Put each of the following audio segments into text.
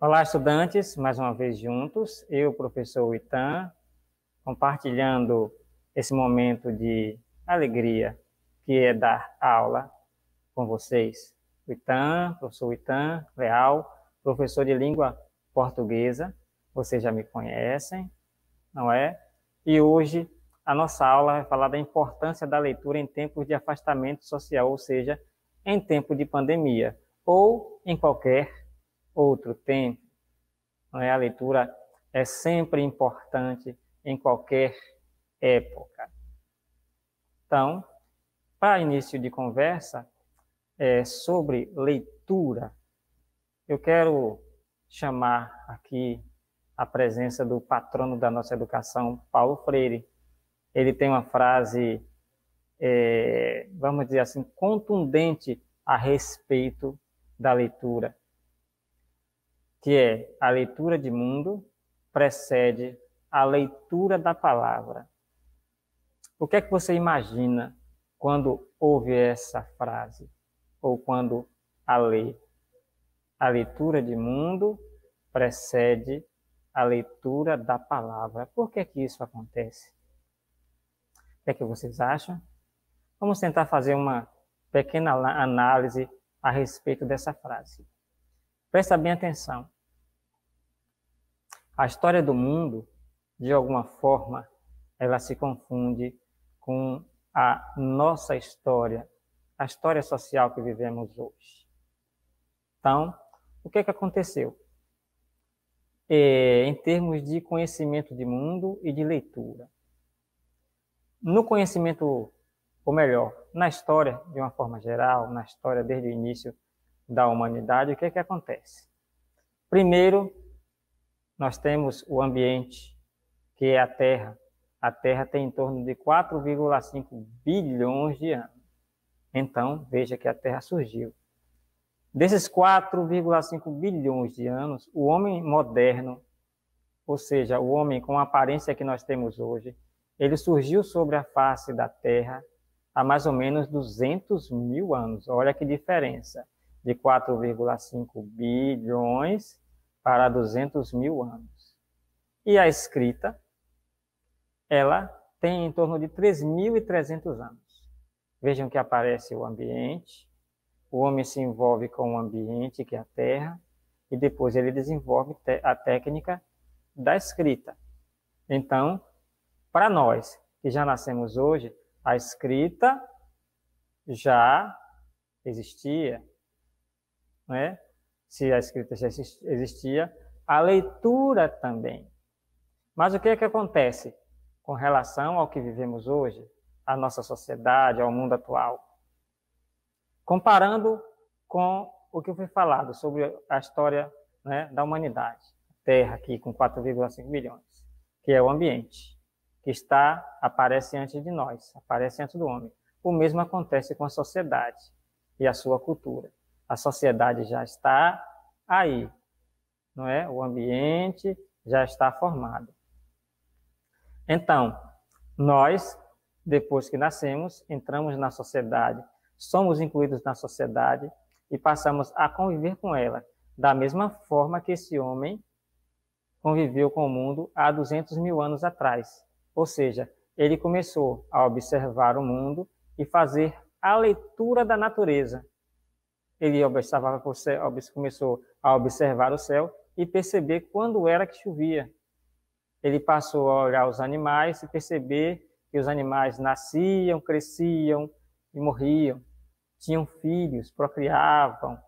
Olá, estudantes, mais uma vez juntos, eu, professor Itan, compartilhando esse momento de alegria que é dar aula com vocês. Itan, professor Itan, Leal, professor de língua portuguesa, vocês já me conhecem, não é? E hoje a nossa aula vai falar da importância da leitura em tempos de afastamento social, ou seja, em tempo de pandemia, ou em qualquer outro tempo. Não é? A leitura é sempre importante em qualquer época. Então, para início de conversa é, sobre leitura, eu quero chamar aqui a presença do patrono da nossa educação, Paulo Freire, ele tem uma frase, é, vamos dizer assim, contundente a respeito da leitura, que é a leitura de mundo precede a leitura da palavra. O que é que você imagina quando ouve essa frase ou quando a lê? A leitura de mundo precede a leitura da palavra. Por que que isso acontece? que é que vocês acham? Vamos tentar fazer uma pequena análise a respeito dessa frase. Presta bem atenção. A história do mundo, de alguma forma, ela se confunde com a nossa história, a história social que vivemos hoje. Então, o que é que aconteceu? É, em termos de conhecimento de mundo e de leitura no conhecimento, ou melhor, na história, de uma forma geral, na história desde o início da humanidade, o que é que acontece? Primeiro, nós temos o ambiente, que é a Terra. A Terra tem em torno de 4,5 bilhões de anos. Então, veja que a Terra surgiu. Desses 4,5 bilhões de anos, o homem moderno, ou seja, o homem com a aparência que nós temos hoje, ele surgiu sobre a face da Terra há mais ou menos 200 mil anos. Olha que diferença, de 4,5 bilhões para 200 mil anos. E a escrita, ela tem em torno de 3.300 anos. Vejam que aparece o ambiente, o homem se envolve com o ambiente, que é a Terra, e depois ele desenvolve a técnica da escrita. Então, para nós que já nascemos hoje, a escrita já existia, né? Se a escrita já existia, a leitura também. Mas o que é que acontece com relação ao que vivemos hoje, à nossa sociedade, ao mundo atual? Comparando com o que foi falado sobre a história né, da humanidade, Terra aqui com 4,5 bilhões, que é o ambiente que está aparece antes de nós, aparece antes do homem. O mesmo acontece com a sociedade e a sua cultura. A sociedade já está aí, não é? O ambiente já está formado. Então, nós, depois que nascemos, entramos na sociedade, somos incluídos na sociedade e passamos a conviver com ela, da mesma forma que esse homem conviveu com o mundo há 200 mil anos atrás. Ou seja, ele começou a observar o mundo e fazer a leitura da natureza. Ele observava começou a observar o céu e perceber quando era que chovia. Ele passou a olhar os animais e perceber que os animais nasciam, cresciam e morriam. Tinham filhos, procriavam,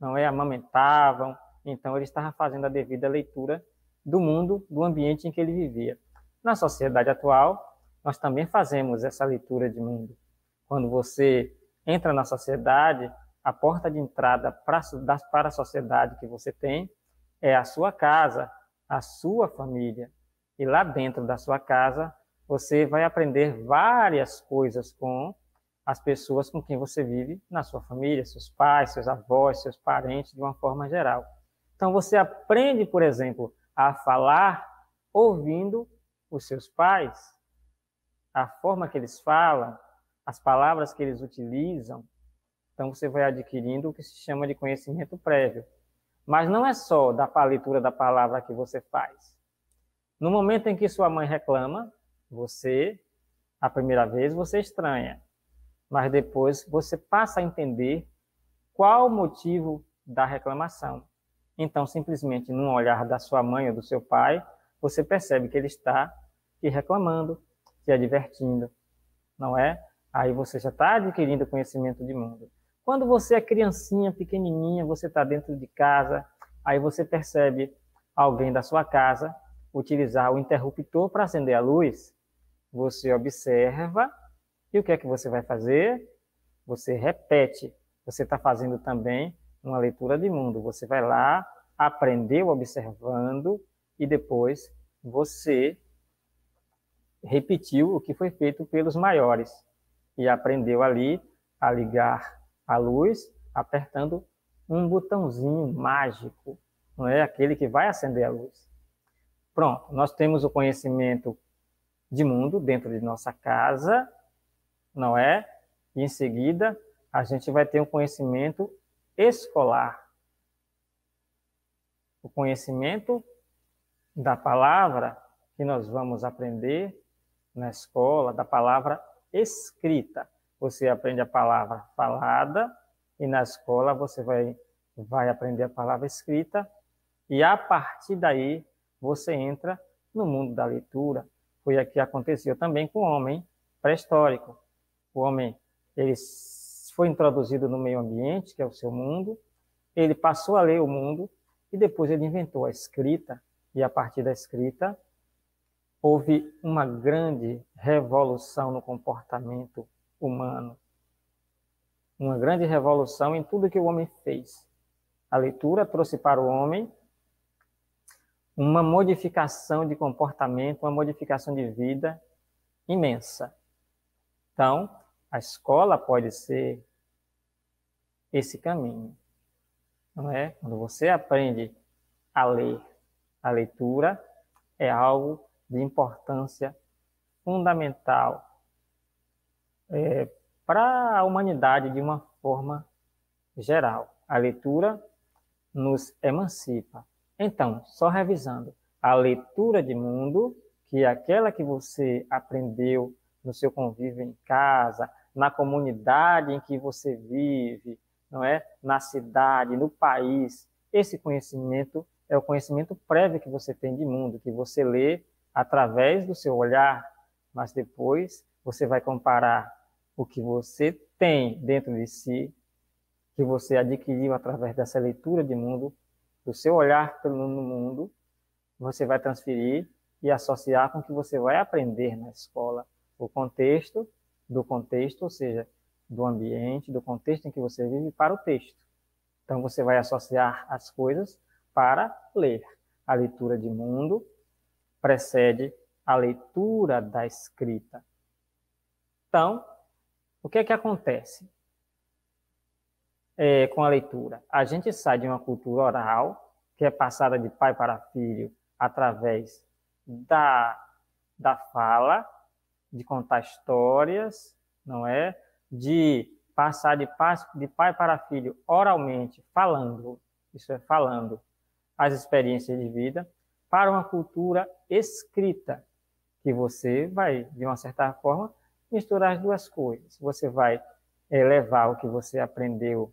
não é, amamentavam. Então ele estava fazendo a devida leitura do mundo, do ambiente em que ele vivia. Na sociedade atual, nós também fazemos essa leitura de mundo. Quando você entra na sociedade, a porta de entrada para, para a sociedade que você tem é a sua casa, a sua família. E lá dentro da sua casa, você vai aprender várias coisas com as pessoas com quem você vive na sua família, seus pais, seus avós, seus parentes, de uma forma geral. Então, você aprende, por exemplo, a falar ouvindo os seus pais, a forma que eles falam, as palavras que eles utilizam, então você vai adquirindo o que se chama de conhecimento prévio. Mas não é só da leitura da palavra que você faz. No momento em que sua mãe reclama, você, a primeira vez, você estranha. Mas depois você passa a entender qual o motivo da reclamação. Então, simplesmente, num olhar da sua mãe ou do seu pai, você percebe que ele está te reclamando, te advertindo, não é? Aí você já está adquirindo conhecimento de mundo. Quando você é criancinha, pequenininha, você está dentro de casa, aí você percebe alguém da sua casa utilizar o interruptor para acender a luz. Você observa e o que é que você vai fazer? Você repete. Você está fazendo também uma leitura de mundo. Você vai lá, aprendeu observando e depois você repetiu o que foi feito pelos maiores e aprendeu ali a ligar a luz apertando um botãozinho mágico, não é aquele que vai acender a luz. Pronto, nós temos o conhecimento de mundo dentro de nossa casa, não é? E em seguida a gente vai ter um conhecimento escolar. O conhecimento da palavra que nós vamos aprender na escola, da palavra escrita. Você aprende a palavra falada e na escola você vai, vai aprender a palavra escrita e a partir daí você entra no mundo da leitura. Foi o que aconteceu também com o homem pré-histórico. O homem ele foi introduzido no meio ambiente, que é o seu mundo, ele passou a ler o mundo e depois ele inventou a escrita e a partir da escrita houve uma grande revolução no comportamento humano. Uma grande revolução em tudo que o homem fez. A leitura trouxe para o homem uma modificação de comportamento, uma modificação de vida imensa. Então, a escola pode ser esse caminho. Não é? Quando você aprende a ler, a leitura é algo de importância fundamental é, para a humanidade de uma forma geral. A leitura nos emancipa. Então, só revisando, a leitura de mundo, que é aquela que você aprendeu no seu convívio em casa, na comunidade em que você vive, não é? Na cidade, no país. Esse conhecimento é o conhecimento prévio que você tem de mundo, que você lê através do seu olhar, mas depois você vai comparar o que você tem dentro de si, que você adquiriu através dessa leitura de mundo, do seu olhar pelo mundo, você vai transferir e associar com o que você vai aprender na escola, o contexto do contexto, ou seja, do ambiente, do contexto em que você vive para o texto. Então você vai associar as coisas para ler. A leitura de mundo precede a leitura da escrita. Então, o que é que acontece é, com a leitura? A gente sai de uma cultura oral, que é passada de pai para filho através da, da fala, de contar histórias, não é? De passar de de pai para filho oralmente, falando, isso é, falando as experiências de vida, para uma cultura escrita, que você vai, de uma certa forma, misturar as duas coisas. Você vai é, levar o que você aprendeu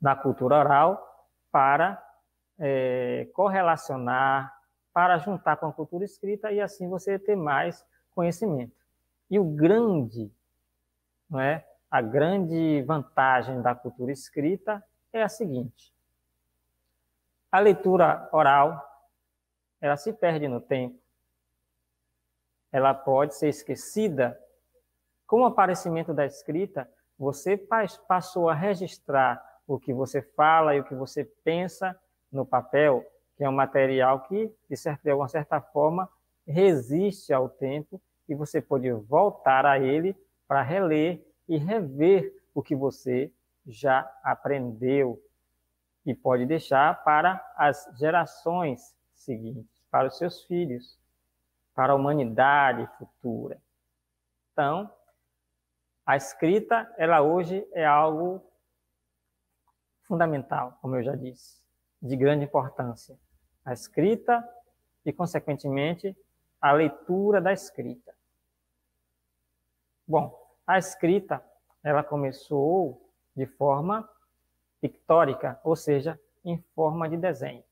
na cultura oral para é, correlacionar, para juntar com a cultura escrita e assim você ter mais conhecimento. E o grande, não é? A grande vantagem da cultura escrita é a seguinte: a leitura oral ela se perde no tempo. Ela pode ser esquecida. Com o aparecimento da escrita, você passou a registrar o que você fala e o que você pensa no papel, que é um material que, de, certa, de alguma certa forma, resiste ao tempo e você pode voltar a ele para reler e rever o que você já aprendeu e pode deixar para as gerações seguintes, para os seus filhos, para a humanidade futura. Então, a escrita, ela hoje é algo fundamental, como eu já disse. de grande importância: a escrita e, consequentemente, a leitura da escrita. Bom, a escrita ela começou de forma pictórica, ou seja, em forma de desenho.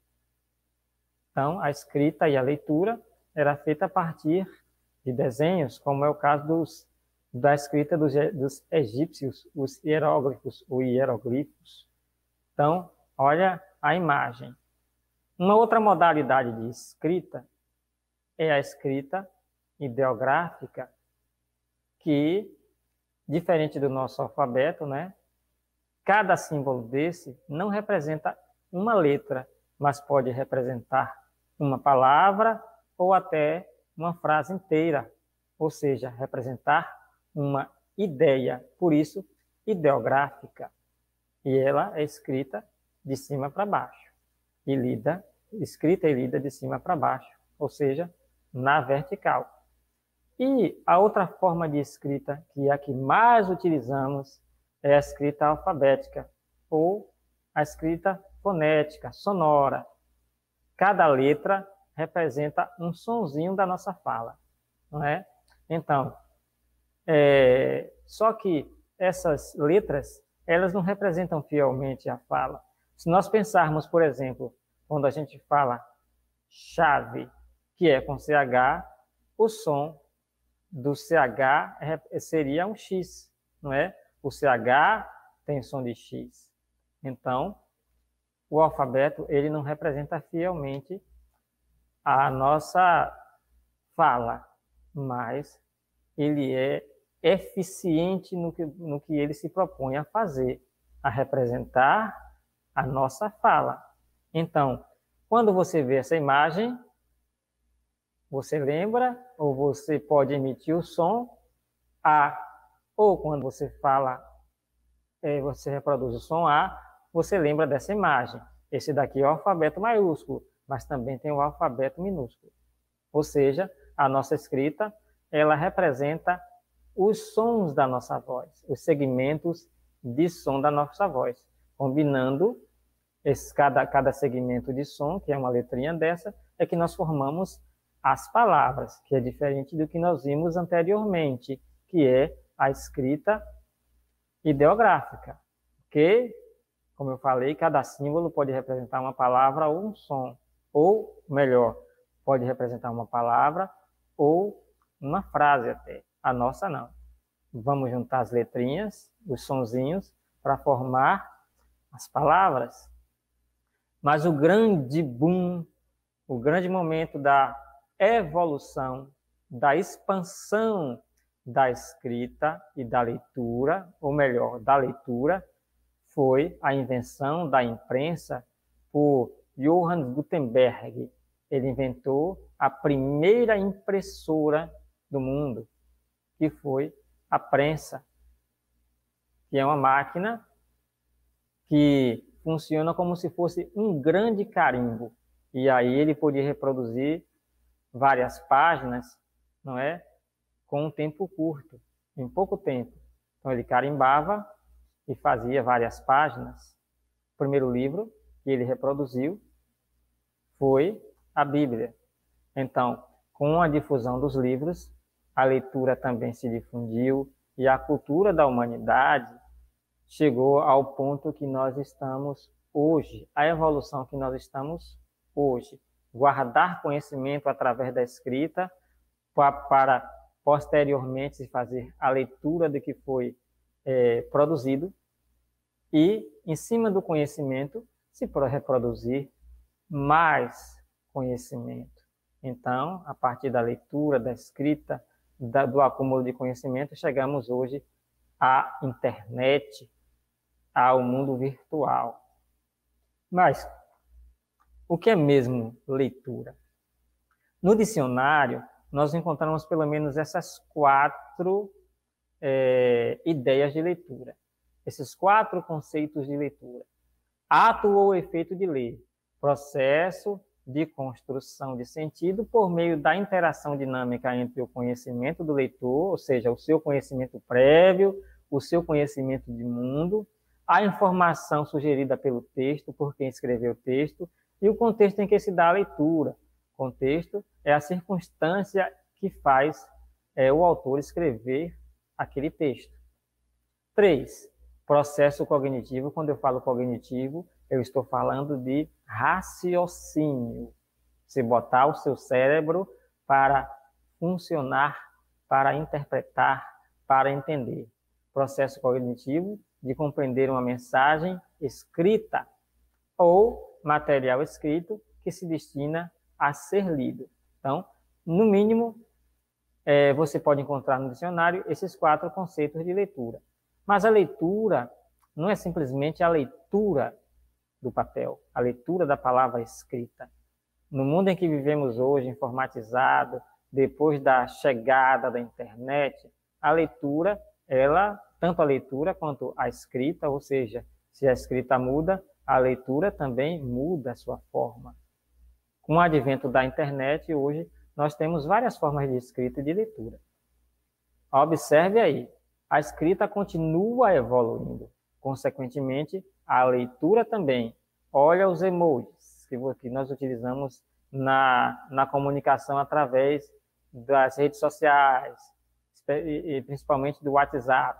Então, a escrita e a leitura era feita a partir de desenhos, como é o caso dos, da escrita dos, dos egípcios, os hieróglifos ou hieroglifos. Então, olha a imagem. Uma outra modalidade de escrita é a escrita ideográfica, que, diferente do nosso alfabeto, né, cada símbolo desse não representa uma letra, mas pode representar uma palavra ou até uma frase inteira, ou seja, representar uma ideia, por isso, ideográfica. E ela é escrita de cima para baixo e lida, escrita e lida de cima para baixo, ou seja, na vertical. E a outra forma de escrita, que é a que mais utilizamos, é a escrita alfabética, ou a escrita fonética, sonora. Cada letra representa um sonzinho da nossa fala, não é? Então, é, só que essas letras, elas não representam fielmente a fala. Se nós pensarmos, por exemplo, quando a gente fala chave, que é com CH, o som do CH seria um X, não é? O CH tem som de X. Então, o alfabeto, ele não representa fielmente a nossa fala, mas ele é eficiente no que, no que ele se propõe a fazer, a representar a nossa fala. Então, quando você vê essa imagem, você lembra ou você pode emitir o som A, ou quando você fala, é, você reproduz o som A, você lembra dessa imagem. Esse daqui é o alfabeto maiúsculo, mas também tem o alfabeto minúsculo. Ou seja, a nossa escrita, ela representa os sons da nossa voz, os segmentos de som da nossa voz, combinando esse, cada, cada segmento de som, que é uma letrinha dessa, é que nós formamos as palavras, que é diferente do que nós vimos anteriormente, que é a escrita ideográfica. Que, como eu falei, cada símbolo pode representar uma palavra ou um som, ou melhor, pode representar uma palavra ou uma frase até. A nossa não. Vamos juntar as letrinhas, os sonzinhos, para formar as palavras. Mas o grande boom, o grande momento da evolução, da expansão da escrita e da leitura, ou melhor, da leitura, foi a invenção da imprensa por Johann Gutenberg. Ele inventou a primeira impressora do mundo, que foi a prensa, que é uma máquina que funciona como se fosse um grande carimbo. E aí ele podia reproduzir várias páginas, não é? Com um tempo curto, em pouco tempo. Então ele carimbava e fazia várias páginas. O primeiro livro que ele reproduziu foi a Bíblia. Então, com a difusão dos livros, a leitura também se difundiu e a cultura da humanidade chegou ao ponto que nós estamos hoje, a evolução que nós estamos hoje. Guardar conhecimento através da escrita para posteriormente se fazer a leitura do que foi é, produzido e, em cima do conhecimento, se reproduzir mais conhecimento. Então, a partir da leitura, da escrita, da, do acúmulo de conhecimento, chegamos hoje à internet, ao mundo virtual. Mas o que é mesmo leitura? No dicionário, nós encontramos pelo menos essas quatro é, ideias de leitura, esses quatro conceitos de leitura. Ato ou efeito de ler, processo de construção de sentido por meio da interação dinâmica entre o conhecimento do leitor, ou seja, o seu conhecimento prévio, o seu conhecimento de mundo, a informação sugerida pelo texto, por quem escreveu o texto, e o contexto em que se dá a leitura. Contexto é a circunstância que faz é, o autor escrever aquele texto. Três, processo cognitivo. Quando eu falo cognitivo, eu estou falando de raciocínio. Você botar o seu cérebro para funcionar, para interpretar, para entender. Processo cognitivo de compreender uma mensagem escrita ou material escrito que se destina a ser lido. Então, no mínimo, é, você pode encontrar no dicionário esses quatro conceitos de leitura. Mas a leitura não é simplesmente a leitura do papel, a leitura da palavra escrita. No mundo em que vivemos hoje, informatizado, depois da chegada da internet, a leitura, ela, tanto a leitura quanto a escrita, ou seja, se a escrita muda, a leitura também muda a sua forma. Com o advento da internet, hoje nós temos várias formas de escrita e de leitura. Observe aí, a escrita continua evoluindo. Consequentemente, a leitura também. Olha os emojis que nós utilizamos na, na comunicação através das redes sociais, e principalmente do WhatsApp,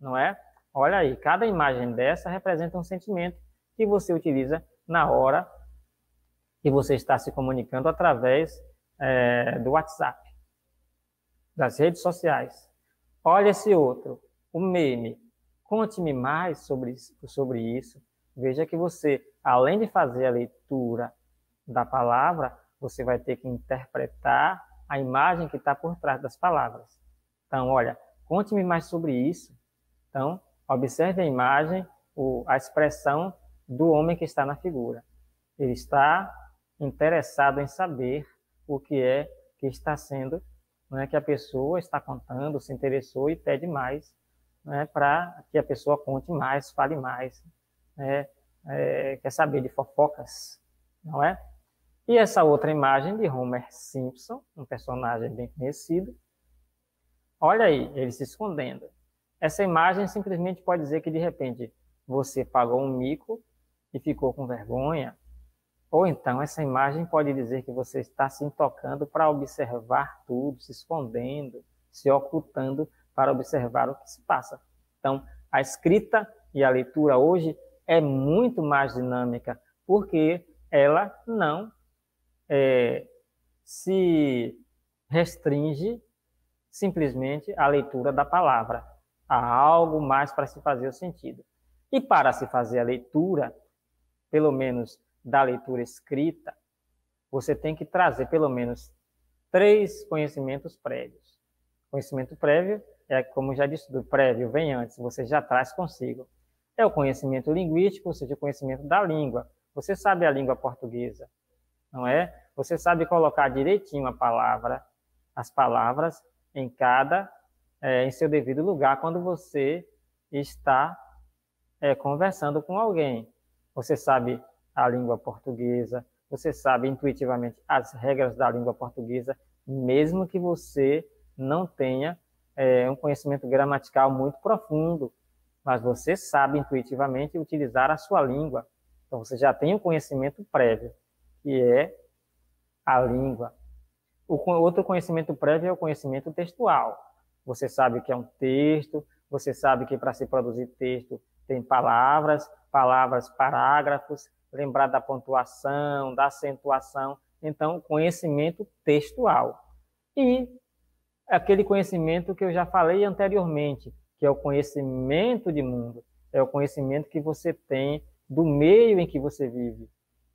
não é? Olha aí, cada imagem dessa representa um sentimento que você utiliza na hora que você está se comunicando através é, do WhatsApp, das redes sociais. Olha esse outro, o meme. Conte-me mais sobre, sobre isso. Veja que você, além de fazer a leitura da palavra, você vai ter que interpretar a imagem que está por trás das palavras. Então, olha, conte-me mais sobre isso. Então, observe a imagem, a expressão do homem que está na figura. Ele está interessado em saber o que é que está sendo, não é que a pessoa está contando, se interessou e pede mais, né, para que a pessoa conte mais, fale mais, né, é, quer saber de fofocas, não é? E essa outra imagem de Homer Simpson, um personagem bem conhecido, olha aí, ele se escondendo. Essa imagem simplesmente pode dizer que de repente você pagou um mico e ficou com vergonha, ou então, essa imagem pode dizer que você está se tocando para observar tudo, se escondendo, se ocultando para observar o que se passa. Então, a escrita e a leitura hoje é muito mais dinâmica, porque ela não é, se restringe simplesmente à leitura da palavra. Há algo mais para se fazer o sentido. E para se fazer a leitura, pelo menos da leitura escrita, você tem que trazer pelo menos três conhecimentos prévios. Conhecimento prévio é, como já disse, do prévio vem antes, você já traz consigo. É o conhecimento linguístico, ou seja, o conhecimento da língua. Você sabe a língua portuguesa, não é? Você sabe colocar direitinho a palavra, as palavras em cada, é, em seu devido lugar quando você está é, conversando com alguém. Você sabe a língua portuguesa, você sabe intuitivamente as regras da língua portuguesa, mesmo que você não tenha é, um conhecimento gramatical muito profundo, mas você sabe intuitivamente utilizar a sua língua. Então você já tem um conhecimento prévio, que é a língua. O outro conhecimento prévio é o conhecimento textual. Você sabe que é um texto, você sabe que para se produzir texto tem palavras, palavras, parágrafos, lembrar da pontuação, da acentuação. Então, conhecimento textual. E aquele conhecimento que eu já falei anteriormente, que é o conhecimento de mundo, é o conhecimento que você tem do meio em que você vive,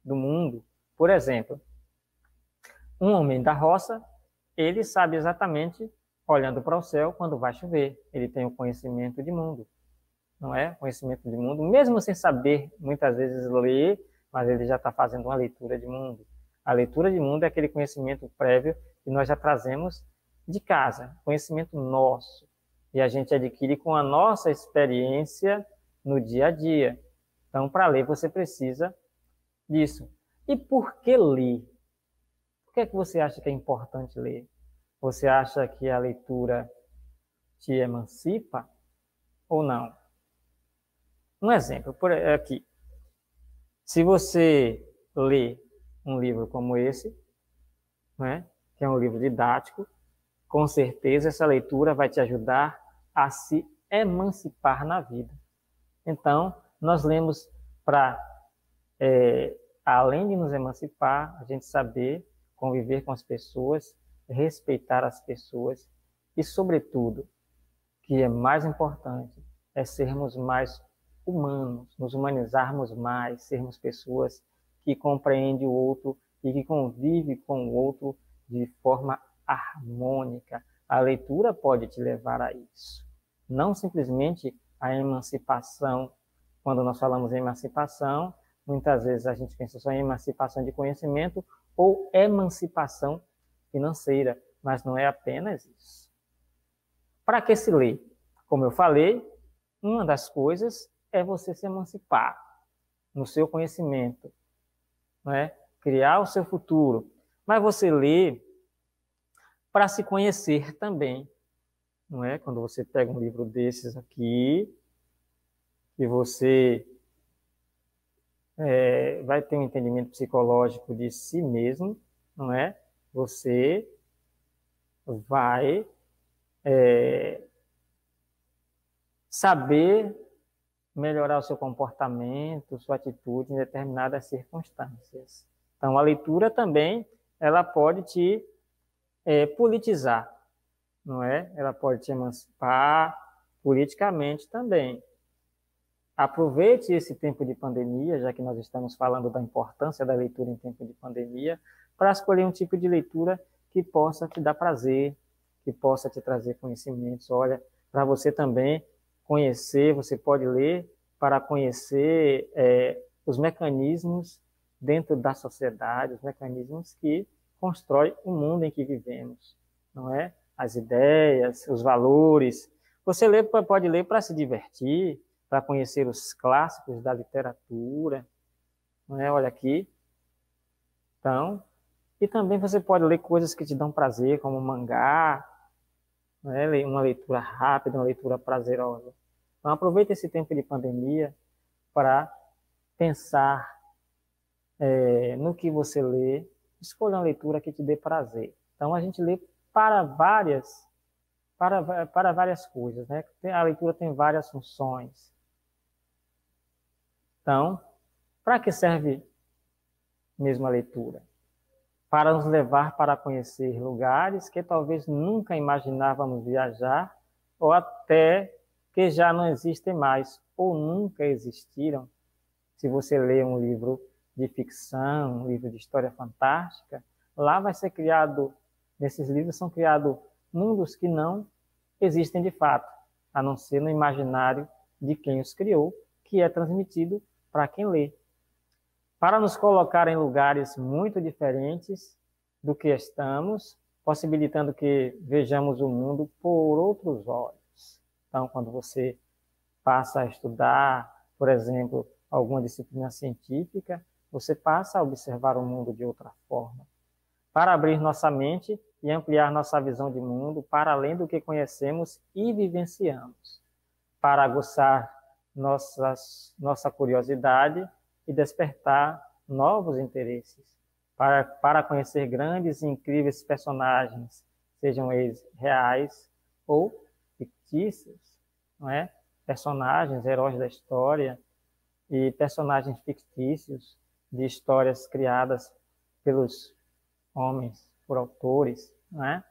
do mundo. Por exemplo, um homem da roça, ele sabe exatamente, olhando para o céu, quando vai chover. Ele tem o conhecimento de mundo não é? Conhecimento de mundo, mesmo sem saber muitas vezes ler, mas ele já está fazendo uma leitura de mundo. A leitura de mundo é aquele conhecimento prévio que nós já trazemos de casa, conhecimento nosso, e a gente adquire com a nossa experiência no dia a dia. Então, para ler, você precisa disso. E por que ler? Por que, é que você acha que é importante ler? Você acha que a leitura te emancipa ou não? Um exemplo, por aqui. Se você lê um livro como esse, né, que é um livro didático, com certeza essa leitura vai te ajudar a se emancipar na vida. Então, nós lemos para, é, além de nos emancipar, a gente saber conviver com as pessoas, respeitar as pessoas e, sobretudo, que é mais importante, é sermos mais humanos, nos humanizarmos mais, sermos pessoas que compreendem o outro e que convivem com o outro de forma harmônica. A leitura pode te levar a isso. Não simplesmente a emancipação. Quando nós falamos em emancipação, muitas vezes a gente pensa só em emancipação de conhecimento ou emancipação financeira, mas não é apenas isso. Para que se lê? Como eu falei, uma das coisas é você se emancipar no seu conhecimento, não é? criar o seu futuro. Mas você lê para se conhecer também. Não é? Quando você pega um livro desses aqui, e você é, vai ter um entendimento psicológico de si mesmo, não é? Você vai é, saber melhorar o seu comportamento, sua atitude em determinadas circunstâncias. Então, a leitura também ela pode te é, politizar, não é? Ela pode te emancipar politicamente também. Aproveite esse tempo de pandemia, já que nós estamos falando da importância da leitura em tempo de pandemia, para escolher um tipo de leitura que possa te dar prazer, que possa te trazer conhecimentos. Olha, para você também conhecer, você pode ler para conhecer é, os mecanismos dentro da sociedade, os mecanismos que constrói o mundo em que vivemos, não é? As ideias, os valores. Você lê, pode ler para se divertir, para conhecer os clássicos da literatura, não é? Olha aqui. Então, e também você pode ler coisas que te dão prazer, como mangá, não é? uma leitura rápida, uma leitura prazerosa. Então, aproveite esse tempo de pandemia para pensar é, no que você lê, escolha uma leitura que te dê prazer. Então a gente lê para várias para, para várias coisas, né? A leitura tem várias funções. Então, para que serve mesmo a leitura? Para nos levar para conhecer lugares que talvez nunca imaginávamos viajar, ou até que já não existem mais, ou nunca existiram. Se você lê um livro de ficção, um livro de história fantástica, lá vai ser criado, nesses livros são criados mundos que não existem de fato, a não ser no imaginário de quem os criou, que é transmitido para quem lê. Para nos colocar em lugares muito diferentes do que estamos, possibilitando que vejamos o mundo por outros olhos. Então, quando você passa a estudar, por exemplo, alguma disciplina científica, você passa a observar o mundo de outra forma. Para abrir nossa mente e ampliar nossa visão de mundo para além do que conhecemos e vivenciamos. Para aguçar nossas, nossa curiosidade e despertar novos interesses. Para, para conhecer grandes e incríveis personagens, sejam eles reais ou fictícios, não é? Personagens, heróis da história e personagens fictícios de histórias criadas pelos homens, por autores, né?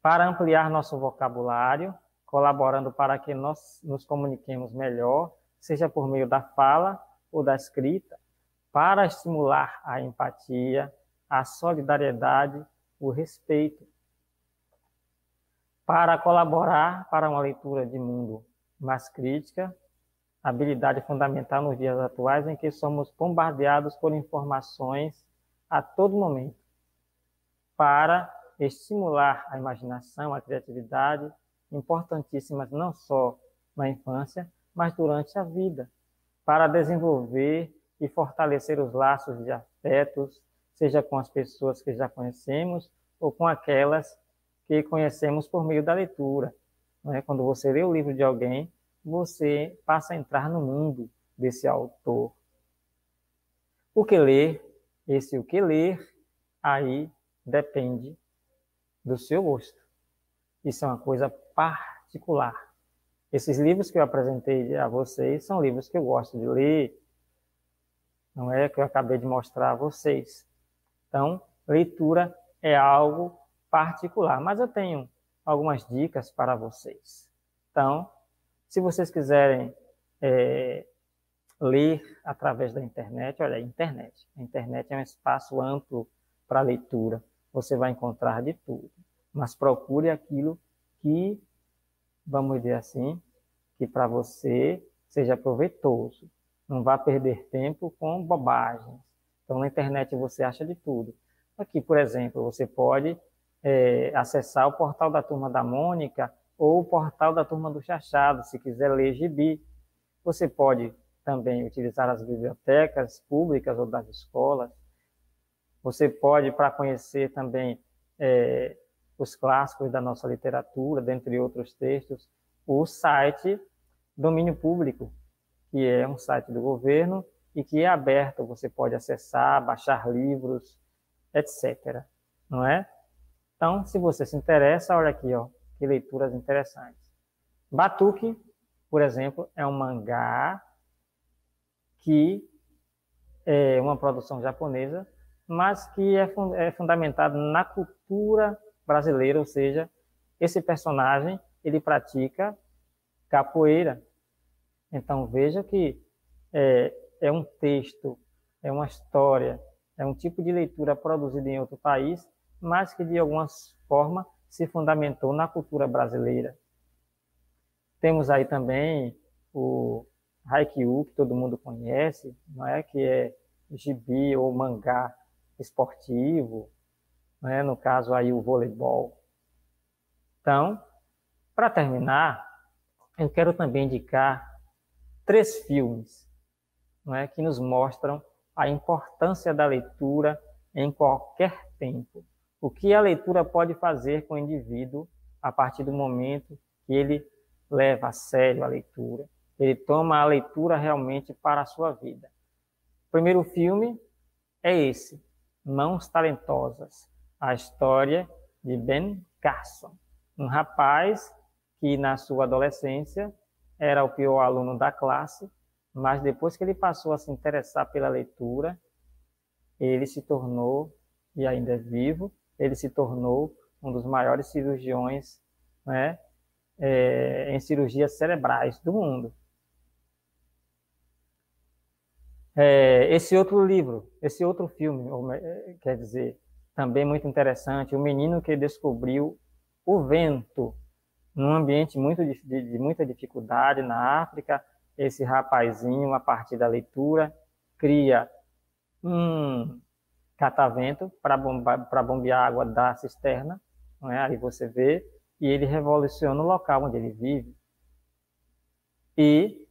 para ampliar nosso vocabulário, colaborando para que nós nos comuniquemos melhor, seja por meio da fala ou da escrita, para estimular a empatia, a solidariedade, o respeito, para colaborar para uma leitura de mundo mais crítica, habilidade fundamental nos dias atuais em que somos bombardeados por informações a todo momento, para estimular a imaginação, a criatividade, importantíssimas não só na infância, mas durante a vida, para desenvolver e fortalecer os laços de afetos, seja com as pessoas que já conhecemos ou com aquelas que conhecemos por meio da leitura. Não é? Quando você lê o livro de alguém, você passa a entrar no mundo, desse autor. O que ler, esse o que ler, aí depende do seu gosto. Isso é uma coisa particular. Esses livros que eu apresentei a vocês são livros que eu gosto de ler, não é que eu acabei de mostrar a vocês. Então, leitura é algo particular, mas eu tenho algumas dicas para vocês. Então, se vocês quiserem é, ler através da internet, olha, internet. A internet é um espaço amplo para leitura. Você vai encontrar de tudo. Mas procure aquilo que, vamos dizer assim, que para você seja proveitoso. Não vá perder tempo com bobagens. Então, na internet você acha de tudo. Aqui, por exemplo, você pode é, acessar o portal da Turma da Mônica ou o portal da Turma do Chachado, se quiser ler gibi. Você pode também utilizar as bibliotecas públicas ou das escolas. Você pode, para conhecer também é, os clássicos da nossa literatura, dentre outros textos, o site Domínio Público, que é um site do governo e que é aberto, você pode acessar, baixar livros, etc. Não é? Então, se você se interessa, olha aqui, ó, que leituras interessantes. Batuque, por exemplo, é um mangá que é uma produção japonesa, mas que é, é fundamentado na cultura brasileira, ou seja, esse personagem ele pratica capoeira. Então veja que é, é um texto, é uma história, é um tipo de leitura produzida em outro país, mas que de alguma forma se fundamentou na cultura brasileira. Temos aí também o Haikyuu, que todo mundo conhece, não é? que é gibi ou mangá esportivo, não é? no caso aí o voleibol. Então, para terminar, eu quero também indicar três filmes não é, que nos mostram a importância da leitura em qualquer tempo. O que a leitura pode fazer com o indivíduo a partir do momento que ele leva a sério a leitura, ele toma a leitura realmente para a sua vida. O primeiro filme é esse, Mãos Talentosas, a história de Ben Carson, um rapaz que na sua adolescência era o pior aluno da classe, mas depois que ele passou a se interessar pela leitura, ele se tornou, e ainda é vivo, ele se tornou um dos maiores cirurgiões né, é, em cirurgias cerebrais do mundo. É, esse outro livro, esse outro filme, é, quer dizer, também muito interessante, o menino que descobriu o vento num ambiente muito de, de, muita dificuldade na África, esse rapazinho, a partir da leitura, cria um catavento para bombear, água da cisterna, não é? aí você vê, e ele revoluciona o local onde ele vive. E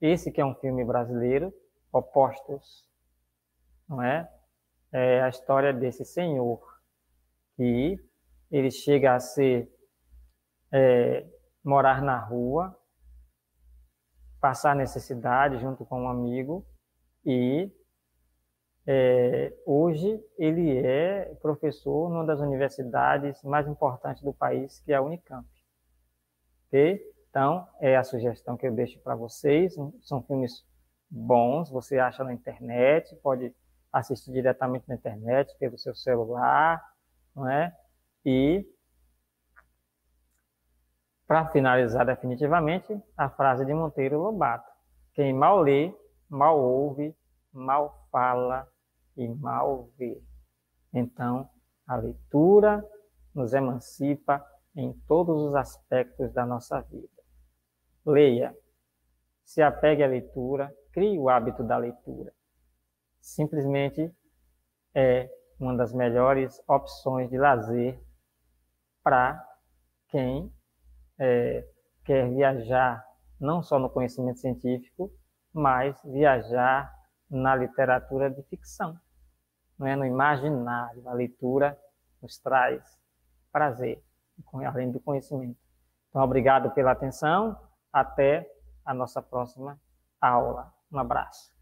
esse que é um filme brasileiro, Opostos, não é? É a história desse senhor que ele chega a ser é, morar na rua, passar necessidade junto com um amigo e é, hoje ele é professor numa das universidades mais importantes do país, que é a Unicamp. Então, é a sugestão que eu deixo para vocês. São filmes bons, você acha na internet, pode assistir diretamente na internet, pelo seu celular, não é? E para finalizar definitivamente, a frase de Monteiro Lobato: Quem mal lê, mal ouve, mal fala e mal vê. Então, a leitura nos emancipa em todos os aspectos da nossa vida. Leia, se apegue à leitura, crie o hábito da leitura. Simplesmente é uma das melhores opções de lazer para quem é, quer viajar não só no conhecimento científico, mas viajar na literatura de ficção, não é no imaginário. A leitura nos traz prazer, além do conhecimento. Então, obrigado pela atenção. Até a nossa próxima aula. Um abraço.